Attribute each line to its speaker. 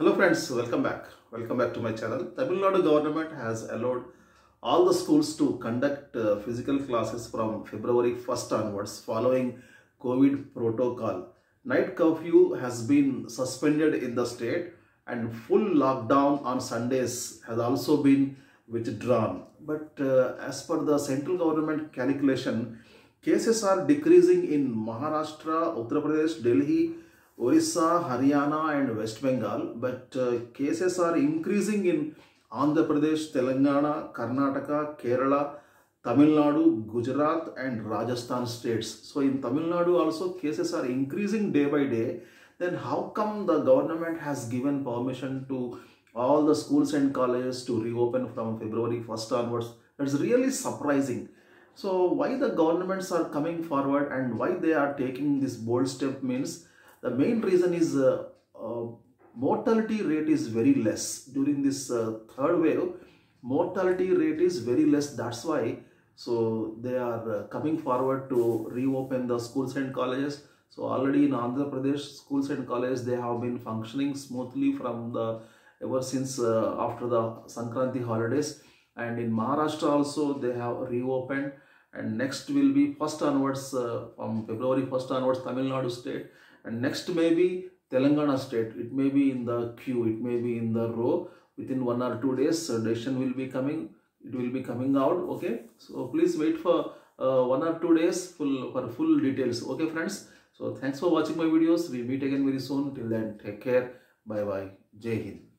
Speaker 1: Hello friends, welcome back. Welcome back to my channel. Tamil Nadu government has allowed all the schools to conduct uh, physical classes from February 1st onwards following COVID protocol. Night curfew has been suspended in the state and full lockdown on Sundays has also been withdrawn. But uh, as per the central government calculation, cases are decreasing in Maharashtra, Uttar Pradesh, Delhi, Orissa, Haryana and West Bengal, but uh, cases are increasing in Andhra Pradesh, Telangana, Karnataka, Kerala, Tamil Nadu, Gujarat and Rajasthan states. So in Tamil Nadu also cases are increasing day by day. Then how come the government has given permission to all the schools and colleges to reopen from February 1st onwards? That's really surprising. So why the governments are coming forward and why they are taking this bold step means the main reason is uh, uh, mortality rate is very less. During this uh, third wave mortality rate is very less. That's why so they are coming forward to reopen the schools and colleges. So already in andhra pradesh schools and colleges they have been functioning smoothly from the ever since uh, after the sankranti holidays. And in maharashtra also they have reopened. And next will be first onwards uh, from february 1st onwards tamil nadu state and next may be Telangana state. It may be in the queue, it may be in the row. Within one or two days, uh, decision will be coming. It will be coming out. Okay, so please wait for uh, one or two days full for full details. Okay, friends. So thanks for watching my videos. We meet again very soon. Till then, take care. Bye bye. Jai Hind.